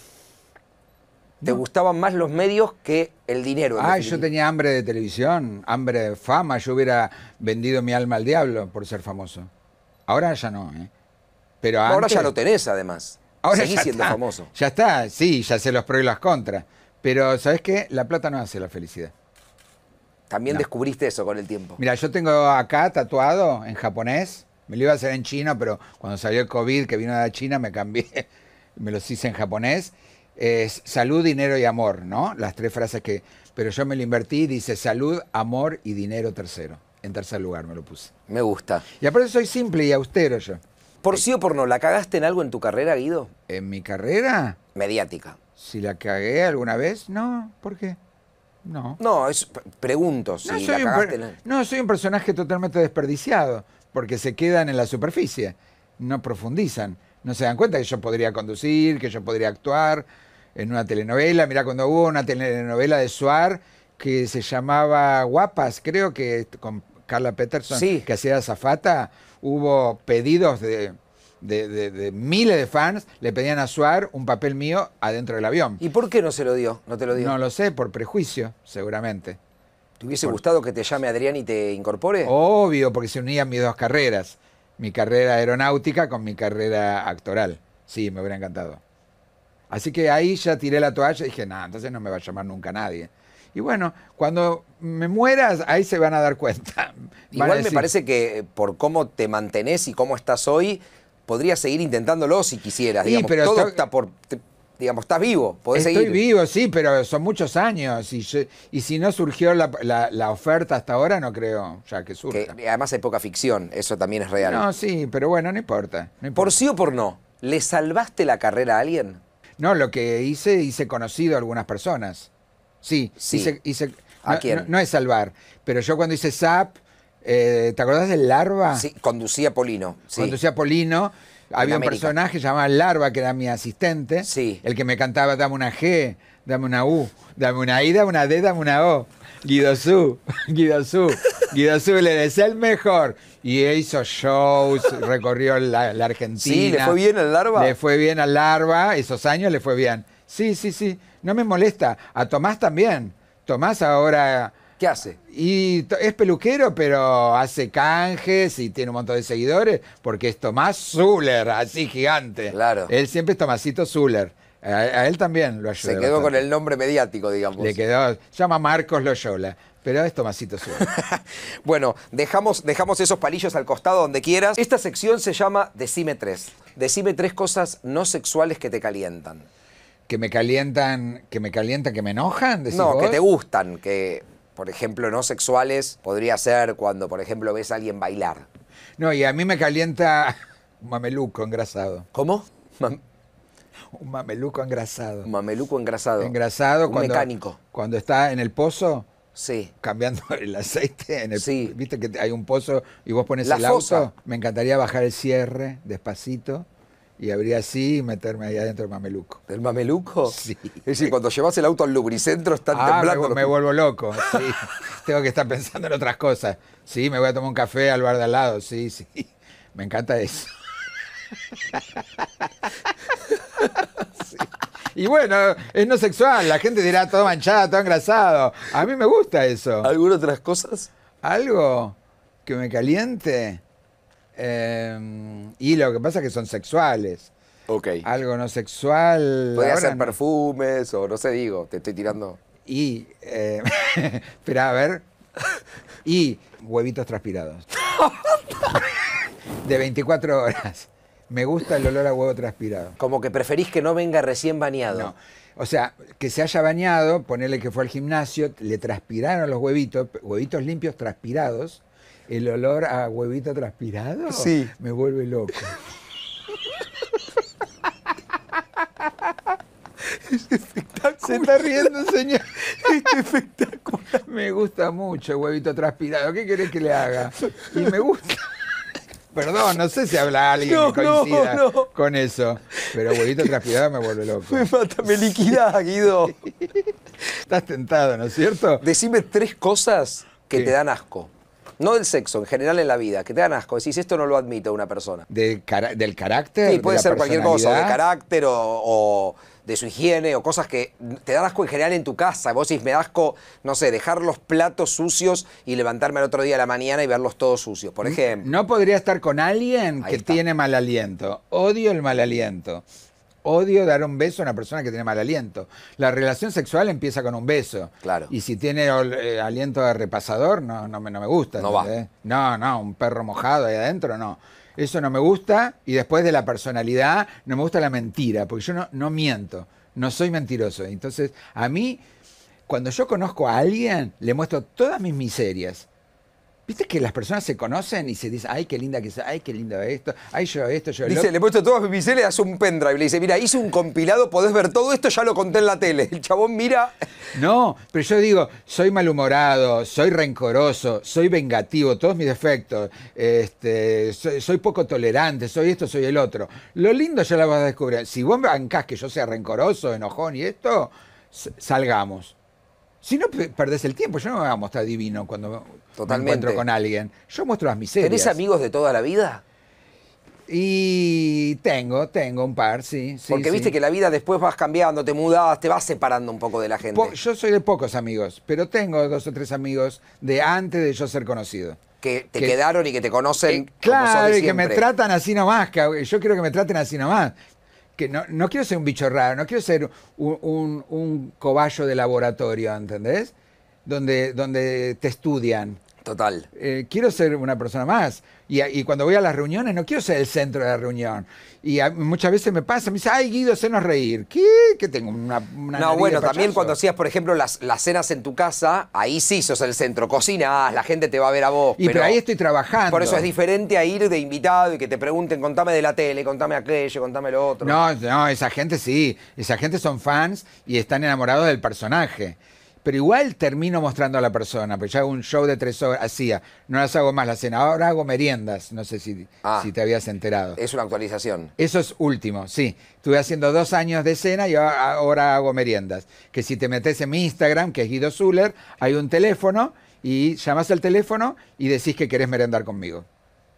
¿Te gustaban más los medios que el dinero? Ah, yo tenía hambre de televisión, hambre de fama. Yo hubiera vendido mi alma al diablo por ser famoso. Ahora ya no, ¿eh? Pero Ahora ya lo tenés, además. Ahora Seguís ya siendo está, famoso. Ya está, sí, ya sé los pros y las contras. Pero, ¿sabes qué? La plata no hace la felicidad. También No. descubriste eso con el tiempo. Mira, yo tengo acá tatuado en japonés. Me lo iba a hacer en chino, pero cuando salió el COVID que vino de China me cambié. Me los hice en japonés. Es salud, dinero y amor, ¿no? Las tres frases que... Pero yo me lo invertí, dice salud, amor y dinero tercero. En tercer lugar me lo puse. Me gusta. Y aparte soy simple y austero yo. Por sí o por no, ¿la cagaste en algo en tu carrera, Guido? En mi carrera, Mediática. si la cagué alguna vez, no. ¿Por qué? No. No, es, pregunto si No, la soy un, cagaste per- en- no, soy un personaje totalmente desperdiciado, porque se quedan en la superficie, no profundizan. No se dan cuenta que yo podría conducir, que yo podría actuar en una telenovela. Mirá, cuando hubo una telenovela de Suar que se llamaba Guapas, creo que con Carla Peterson, Sí. que hacía Zafata, hubo pedidos de, de- de- de miles de fans, le pedían a Suar un papel mío adentro del avión. ¿Y por qué no se lo dio? No te lo dio. No lo sé, por prejuicio, seguramente. ¿Te hubiese gustado que te llame Adrián y te incorpore? Obvio, porque se unían mis dos carreras. Mi carrera aeronáutica con mi carrera actoral. Sí, me hubiera encantado. Así que ahí ya tiré la toalla y dije, nada, entonces no me va a llamar nunca nadie. Y bueno, cuando me mueras, ahí se van a dar cuenta. Van Igual me parece que eh, por cómo te mantenés y cómo estás hoy, podrías seguir intentándolo si quisieras. Sí, digamos, pero todo estoy- está por. te- digamos, estás vivo, podés Estoy seguir. vivo, sí, pero son muchos años. Y, yo- y si no surgió la, la- la oferta hasta ahora, no creo ya que surja. Que además hay poca ficción, eso también es real. No, sí, pero bueno, no importa. no importa. por sí o por no, ¿le salvaste la carrera a alguien? No, lo que hice, hice conocido a algunas personas. Sí, Sí. hice... hice- ¿A no, quién? No, no es salvar, pero yo cuando hice SAP, eh, ¿te acordás del Larva? Sí, conducía Polino. Sí. Cuando hacía Polino, había un personaje llamado Larva, que era mi asistente, Sí. el que me cantaba dame una G, dame una U, dame una I, dame una D, dame una O. Guido Su, Guido Su, Guido Su, le decía el mejor. Y hizo shows, recorrió la, la Argentina. Sí, ¿le fue bien al Larva? Le fue bien al Larva, esos años le fue bien. Sí, sí, sí, no me molesta. A Tomás también. Tomás ahora... ¿Qué hace? Y es peluquero, pero hace canjes y tiene un montón de seguidores porque es Tomás Zuller, así gigante. Claro. Él siempre es Tomasito Zuller. A, a él también lo ayuda. Se quedó con el nombre mediático, digamos. Le quedó, llama Marcos Loyola, pero es Tomasito Zuller. Bueno, dejamos, dejamos esos palillos al costado donde quieras. Esta sección se llama Decime tres. Decime tres cosas no sexuales que te calientan. Que me calientan, que me calientan, que me enojan. decís No, que te gustan, que, por ejemplo, no sexuales podría ser cuando, por ejemplo, ves a alguien bailar. No, y a mí me calienta un mameluco engrasado. ¿Cómo? Mam- Un mameluco engrasado. Un mameluco engrasado. Engrasado Un cuando, mecánico. cuando está en el pozo Sí. cambiando el aceite. En el, Sí. Viste que hay un pozo y vos pones La el fosa. auto. Me encantaría bajar el cierre despacito y abrir así y meterme ahí adentro del mameluco. ¿Del mameluco? Sí. Es decir, cuando llevas el auto al lubricentro están Ah, me, temblando. me vuelvo loco. Sí. Tengo que estar pensando en otras cosas. Sí, me voy a tomar un café al bar de al lado. Sí, sí. Me encanta eso. Sí. Y bueno, es no sexual. La gente dirá todo manchado, todo engrasado. A mí me gusta eso. ¿Algunas otras cosas? Algo que me caliente. Eh, y lo que pasa es que son sexuales. Ok. Algo no sexual. Podría ahora ser no. perfumes o no sé, digo, te estoy tirando. Y, eh, espera, a ver. Y huevitos transpirados. De 24 horas. Me gusta el olor a huevo transpirado. Como que preferís que no venga recién bañado. No. O sea, que se haya bañado, ponerle que fue al gimnasio, le transpiraron los huevitos, huevitos limpios transpirados. El olor a huevito transpirado Sí. me vuelve loco. Se está riendo, señor. Este espectacular. Me gusta mucho el huevito transpirado. ¿Qué querés que le haga? Y me gusta. Perdón, no sé si habla alguien No, que coincida no, no. con eso. Pero huevito transpirado me vuelve loco. Me mata, me liquidás, Guido. Estás tentado, ¿no es cierto? Decime tres cosas que ¿Qué? te dan asco. No del sexo, en general en la vida, que te dan asco. Decís, esto no lo admito de una persona. Del, cara- del carácter. Sí, de puede la ser cualquier cosa, de carácter o, o de su higiene o cosas que te dan asco en general en tu casa. Vos decís, me da asco, no sé, dejar los platos sucios y levantarme al otro día de la mañana y verlos todos sucios, por ejemplo. No podría estar con alguien Ahí que está. tiene mal aliento. Odio el mal aliento. Odio dar un beso a una persona que tiene mal aliento. La relación sexual empieza con un beso. Claro. Y si tiene eh, aliento de repasador, no, no, me, no me gusta. No va. No, no, un perro mojado ahí adentro, no. Eso no me gusta. Y después de la personalidad, no me gusta la mentira, porque yo no, no miento. No soy mentiroso. Entonces, a mí, cuando yo conozco a alguien, le muestro todas mis miserias. ¿Viste que las personas se conocen y se dicen, ay, qué linda que es, ay, qué lindo esto, ay, yo esto, yo Dice, otro"? le he puesto todas mis miselas, hace un pendrive. Le dice, mira, hice un compilado, podés ver todo esto, ya lo conté en la tele. El chabón mira. No, pero yo digo, soy malhumorado, soy rencoroso, soy vengativo, todos mis defectos, este, soy, soy poco tolerante, soy esto, soy el otro. Lo lindo ya lo vas a descubrir. Si vos me bancás que yo sea rencoroso, enojón y esto, salgamos. Si no, pe- perdés el tiempo. Yo no me voy a mostrar divino cuando me- me Totalmente. encuentro con alguien. Yo muestro las miserias. ¿Tenés amigos de toda la vida? Y tengo, tengo un par, sí. sí, Porque sí. viste que la vida después vas cambiando, te mudás, te vas separando un poco de la gente. Po- yo soy de pocos amigos, pero tengo dos o tres amigos de antes de yo ser conocido. que te que- quedaron y que te conocen. Como sos de claro, y que me tratan así nomás. que yo quiero que me traten así nomás. Que no, no quiero ser un bicho raro, no quiero ser un, un- un cobayo de laboratorio, ¿entendés? Donde, donde te estudian. Total. Eh, quiero ser una persona más. Y, y cuando voy a las reuniones, no quiero ser el centro de la reunión. Y a- muchas veces me pasa, me dice, ay, Guido, hacenos reír. ¿Qué? ¿Qué tengo? Una, una No, bueno, también cuando hacías, por ejemplo, las, las cenas en tu casa, ahí sí sos el centro. Cocinás, la gente te va a ver a vos. Y pero, ahí estoy trabajando. Por eso es diferente a ir de invitado y que te pregunten, contame de la tele, contame aquello, contame lo otro. No, no, esa gente sí. Esa gente son fans y están enamorados del personaje. Pero igual termino mostrando a la persona, porque yo hago un show de tres horas, hacía, no las hago más la cena, ahora hago meriendas, no sé si, Ah. si te habías enterado. Es una actualización. Eso es último, sí. Estuve haciendo dos años de cena y ahora ahora hago meriendas. Que si te metes en mi Instagram, que es Guido Zuller, hay un teléfono y llamas al teléfono y decís que querés merendar conmigo.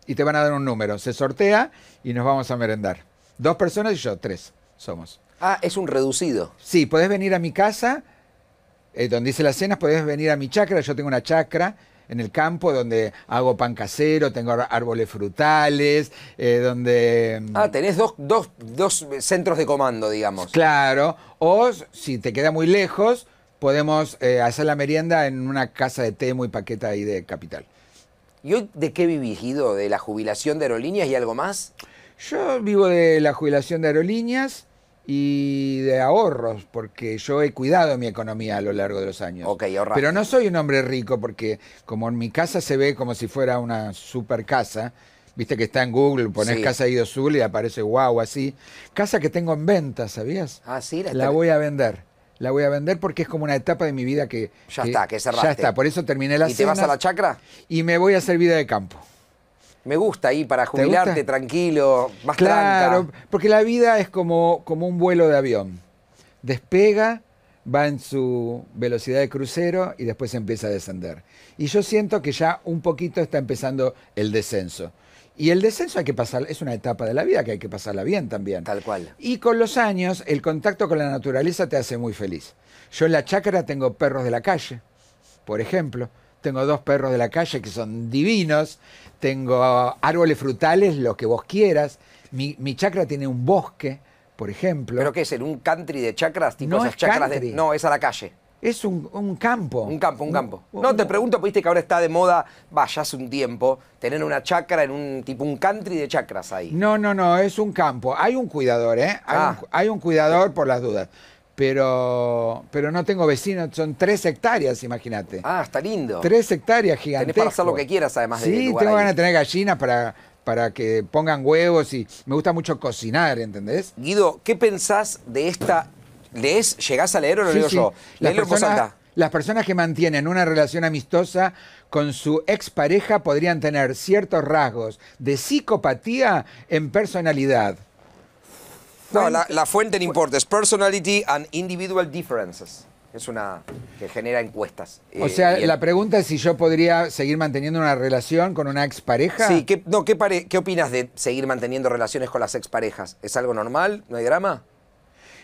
Y te van a dar un número. Se sortea y nos vamos a merendar. Dos personas y yo, tres somos. Ah, es un reducido. Sí, podés venir a mi casa, eh, donde hice las cenas, podés venir a mi chacra. Yo tengo una chacra en el campo donde hago pan casero, tengo árboles frutales, eh, donde... mm, Ah, tenés dos, dos, dos centros de comando, digamos. Claro, o si te queda muy lejos, podemos eh, hacer la merienda en una casa de té muy paqueta ahí de Capital. ¿Y hoy de qué vivís, Guido? ¿De la jubilación de aerolíneas y algo más? Yo vivo de la jubilación de aerolíneas y de ahorros, porque yo he cuidado mi economía a lo largo de los años. Ok, ahorraste. Pero no soy un hombre rico, porque como en mi casa se ve como si fuera una super casa, viste que está en Google, pones Sí. casa Guido Zul y aparece wow así. Casa que tengo en venta, ¿sabías? Ah, sí, la La voy a vender. La voy a vender porque es como una etapa de mi vida que... Ya está, que cerraste. Ya está, por eso terminé la ¿Y te vas a la chacra? Y me voy a hacer vida de campo. Me gusta ahí para jubilarte tranquilo, más Claro, tranca. porque la vida es como, como un vuelo de avión. Despega, va en su velocidad de crucero y después empieza a descender. Y yo siento que ya un poquito está empezando el descenso. Y el descenso hay que pasar, es una etapa de la vida que hay que pasarla bien también. Tal cual. Y con los años, el contacto con la naturaleza te hace muy feliz. Yo en la chácara tengo perros de la calle, por ejemplo. Tengo dos perros de la calle que son divinos. Tengo árboles frutales, lo que vos quieras. Mi, mi chacra tiene un bosque, por ejemplo. ¿Pero qué es? ¿En un country de chacras? Tipo No esas es chacras country. de. No, es a la calle. Es un, un campo. Un campo, un campo. Un- No, te un- pregunto, viste que ahora está de moda, vaya hace un tiempo, tener una chacra en un tipo un country de chacras ahí. No, no, no, es un campo. Hay un cuidador, ¿eh? Hay, Ah. un, hay un cuidador por las dudas. Pero, pero no tengo vecinos, son tres hectáreas, imagínate. Ah, está lindo. Tres hectáreas gigantes. para hacer lo que quieras, además de Sí, tengo ahí. ganas de tener gallinas para, para que pongan huevos y me gusta mucho cocinar, ¿entendés? Guido, ¿qué pensás de esta? ¿Lees? ¿Llegás a leer o lo Sí, leo sí. yo? En voz alta. las personas que mantienen una relación amistosa con su expareja podrían tener ciertos rasgos de psicopatía en personalidad. No, la, la fuente no importa, es personality and individual differences. Es una que genera encuestas. O Eh, sea, la pregunta es si yo podría seguir manteniendo una relación con una expareja. Sí, ¿qué, no, ¿qué, pare- ¿qué opinas de seguir manteniendo relaciones con las exparejas? ¿Es algo normal? ¿No hay drama?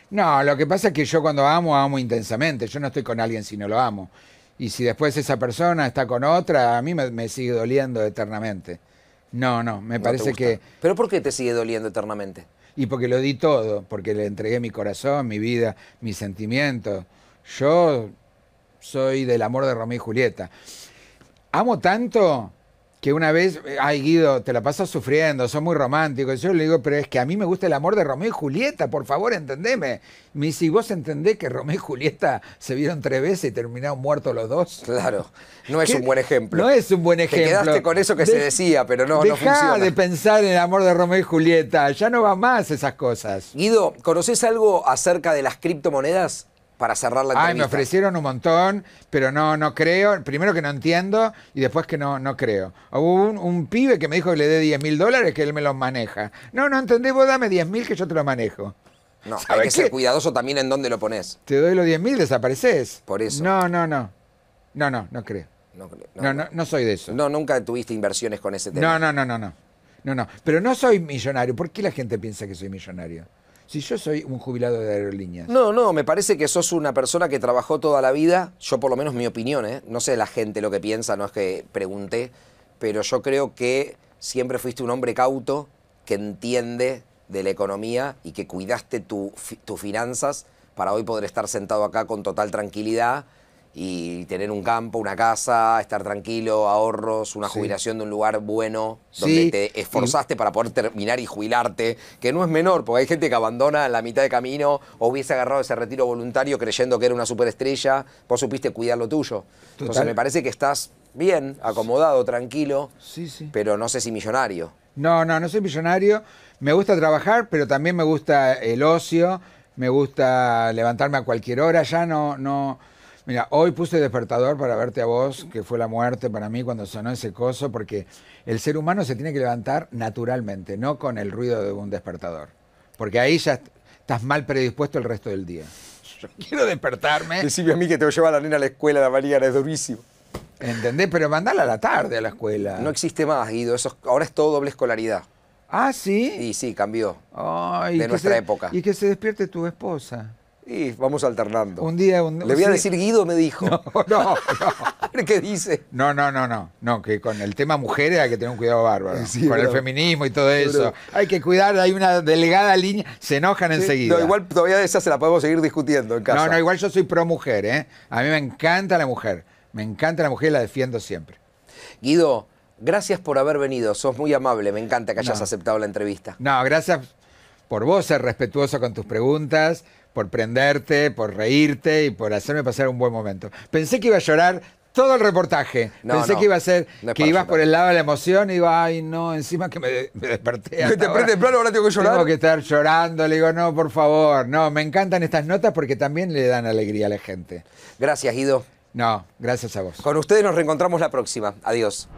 No, lo que pasa es que yo cuando amo, amo intensamente. Yo no estoy con alguien si no lo amo. Y si después esa persona está con otra, a mí me, me sigue doliendo eternamente. No, no, me ¿No te parece que... ¿Pero por qué te sigue doliendo eternamente? Y porque lo di todo, porque le entregué mi corazón, mi vida, mis sentimientos. Yo soy del amor de Romeo y Julieta. Amo tanto que una vez, eh, ay Guido, te la pasas sufriendo, sos muy romántico. Yo le digo, pero es que a mí me gusta el amor de Romeo y Julieta, por favor, entendeme. Me dice, ¿y vos entendés que Romeo y Julieta se vieron tres veces y terminaron muertos los dos? Claro, no es ¿Qué? un buen ejemplo. No es un buen Te ejemplo. quedaste con eso que se De- decía, pero no, no funciona. de pensar en el amor de Romeo y Julieta, ya no va más esas cosas. Guido, ¿conoces algo acerca de las criptomonedas? Para cerrar la Ay, me entrevista. ofrecieron un montón, pero no, no creo. Primero que no entiendo y después que no, no creo. Hubo un, un pibe que me dijo que le dé 10 mil dólares que él me los maneja. No, no entendés, vos dame 10 mil que yo te lo manejo. No, hay ¿Sabes que ser qué? cuidadoso también en dónde lo pones. Te doy los 10 mil, desapareces. Por eso. No, no, no. No, no, no creo. No, No, no, no soy de eso. No, nunca tuviste inversiones con ese tema. No, no, no, no, no. No, no. Pero no soy millonario. ¿Por qué la gente piensa que soy millonario? Si yo soy un jubilado de aerolíneas. No, no, me parece que sos una persona que trabajó toda la vida, yo por lo menos mi opinión, ¿eh? no sé la gente lo que piensa, no es que pregunté, pero yo creo que siempre fuiste un hombre cauto, que entiende de la economía y que cuidaste tus finanzas para hoy poder estar sentado acá con total tranquilidad y tener un campo, una casa, estar tranquilo, ahorros, una Sí. jubilación de un lugar bueno, donde Sí, te esforzaste para poder terminar y jubilarte, que no es menor, porque hay gente que abandona en la mitad de camino o hubiese agarrado ese retiro voluntario creyendo que era una superestrella, vos supiste cuidar lo tuyo. Entonces me parece que estás bien, acomodado, tranquilo, Sí, sí. pero no sé si millonario. No, no, no soy millonario. Me gusta trabajar, pero también me gusta el ocio. Me gusta levantarme a cualquier hora. Ya no, no. Mira, hoy puse despertador para verte a vos, que fue la muerte para mí cuando sonó ese coso, porque el ser humano se tiene que levantar naturalmente, no con el ruido de un despertador. Porque ahí ya est- estás mal predispuesto el resto del día. Yo quiero despertarme, Decime a mí que te lleva la nena a la escuela la mañana, es durísimo. ¿entendés? Pero mandala a la tarde a la escuela. No existe más, Guido, eso es- ahora es todo doble escolaridad. ah, sí. Y sí, cambió. Ay, de que nuestra se- época. Y que se despierte tu esposa. Y vamos alternando. Un día, un Le voy a decir Guido, me dijo. No, no, no. Qué dice. No, no, no, no. No, que con el tema mujeres hay que tener un cuidado bárbaro. Sí, con el feminismo y todo eso. Hay que cuidar, hay una delgada línea. Se enojan enseguida. No, igual todavía esa se la podemos seguir discutiendo en casa. No, no, igual yo soy pro mujer, ¿eh? A mí me encanta la mujer. Me encanta la mujer y la defiendo siempre. Guido, gracias por haber venido. Sos muy amable. Me encanta que hayas No. aceptado la entrevista. No, gracias por vos ser respetuoso con tus preguntas, por prenderte, por reírte y por hacerme pasar un buen momento. Pensé que iba a llorar todo el reportaje. No, Pensé no. que iba a ser, No que ibas por el lado de la emoción y digo, ay, no, encima que me, de- me desperté. Me te ahora. temprano, ahora tengo que llorar. Tengo que estar llorando, le digo, no, por favor. No, me encantan estas notas porque también le dan alegría a la gente. Gracias, Guido. No, gracias a vos. Con ustedes nos reencontramos la próxima. Adiós.